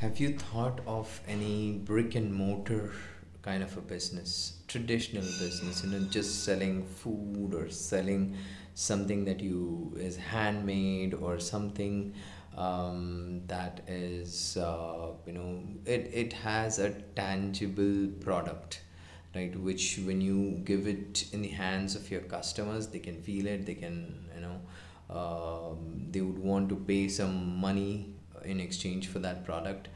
Have you thought of any brick and mortar kind of a business, traditional business, you know, just selling food or selling something that you is handmade or something um, that is, uh, you know, it, it has a tangible product, right? Which when you give it in the hands of your customers, they can feel it, they can, you know, um, they would want to pay some money in exchange for that product.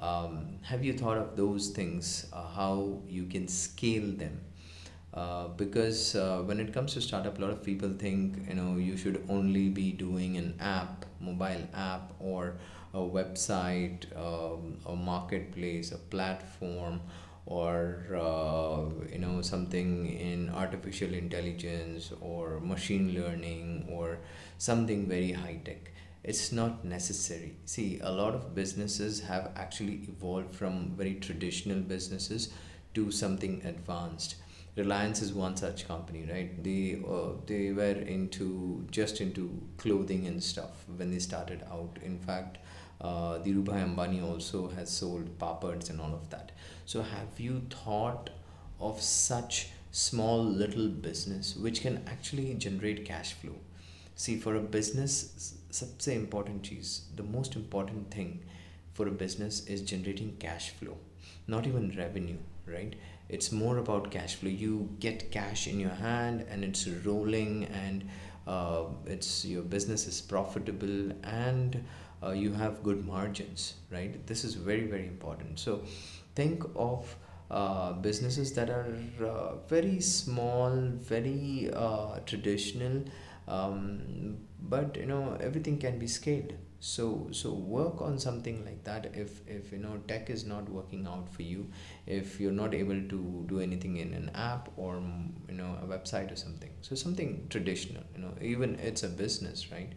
Um, have you thought of those things, uh, how you can scale them? Uh, because uh, when it comes to startup, a lot of people think you know you should only be doing an app, mobile app, or a website, um, a marketplace, a platform, or uh, you know something in artificial intelligence or machine learning or something very high tech it's not necessary see a lot of businesses have actually evolved from very traditional businesses to something advanced reliance is one such company right they uh, they were into just into clothing and stuff when they started out in fact uh, Dhirubhai Ambani also has sold papads and all of that. So have you thought of such small little business which can actually generate cash flow? See, for a business, सबसे important cheese, the most important thing for a business is generating cash flow, not even revenue, right? It's more about cash flow. You get cash in your hand and it's rolling and uh, it's your business is profitable and uh, you have good margins right this is very very important so think of uh, businesses that are uh, very small very uh, traditional um, but you know everything can be scaled. So so work on something like that. If if you know tech is not working out for you if you're not able to do anything in an app or you know a website or something. So something traditional you know even it's a business right?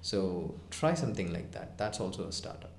So try something like that. That's also a startup